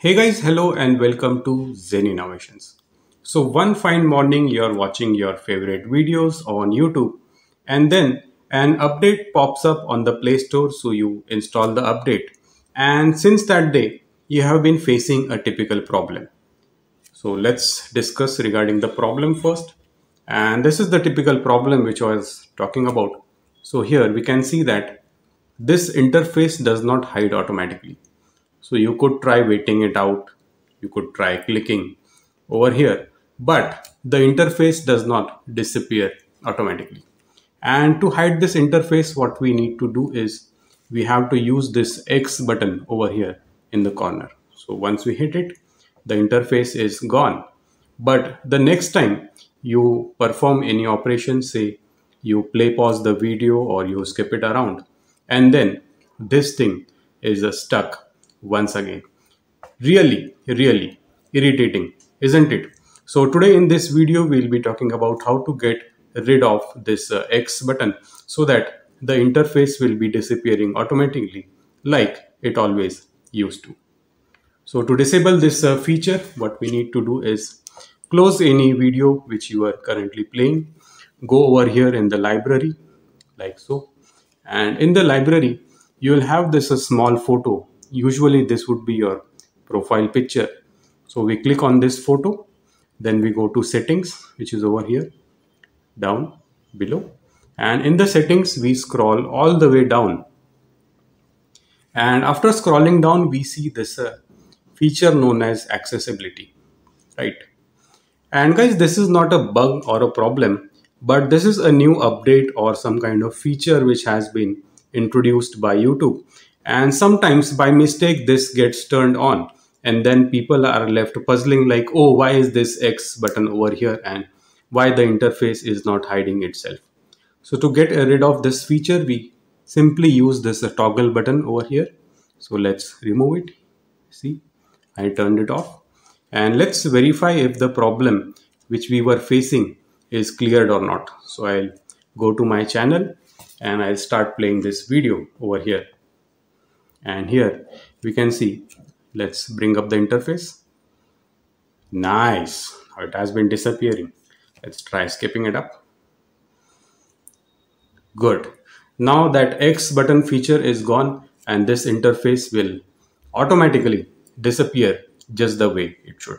Hey guys, hello and welcome to Zen Innovations. So one fine morning you're watching your favorite videos on YouTube and then an update pops up on the Play Store so you install the update. And since that day, you have been facing a typical problem. So let's discuss regarding the problem first. And this is the typical problem which I was talking about. So here we can see that this interface does not hide automatically so you could try waiting it out. You could try clicking over here, but the interface does not disappear automatically. And to hide this interface, what we need to do is we have to use this X button over here in the corner. So once we hit it, the interface is gone. But the next time you perform any operation, say you play pause the video or you skip it around, and then this thing is stuck once again. Really, really irritating, isn't it? So today in this video, we'll be talking about how to get rid of this uh, X button so that the interface will be disappearing automatically like it always used to. So to disable this uh, feature, what we need to do is close any video which you are currently playing. Go over here in the library like so. And in the library, you will have this uh, small photo usually this would be your profile picture. So we click on this photo then we go to settings which is over here down below. And in the settings we scroll all the way down. And after scrolling down we see this uh, feature known as accessibility right? And guys this is not a bug or a problem but this is a new update or some kind of feature which has been introduced by youtube and sometimes by mistake this gets turned on. And then people are left puzzling like oh why is this x button over here? And why the interface is not hiding itself? So to get rid of this feature we simply use this toggle button over here. So let's remove it. See i turned it off. And let's verify if the problem which we were facing is cleared or not. So i'll go to my channel and i'll start playing this video over here and here we can see let's bring up the interface. Nice. It has been disappearing. Let's try skipping it up. Good. Now that x button feature is gone and this interface will automatically disappear just the way it should.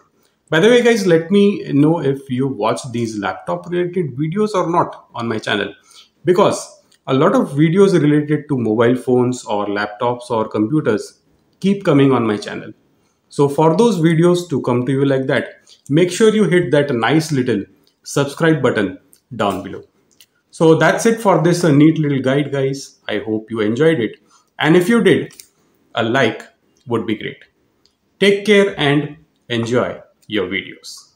By the way guys let me know if you watch these laptop related videos or not on my channel. Because a lot of videos related to mobile phones or laptops or computers keep coming on my channel. So for those videos to come to you like that, make sure you hit that nice little subscribe button down below. So that's it for this neat little guide guys. I hope you enjoyed it. And if you did, a like would be great. Take care and enjoy your videos.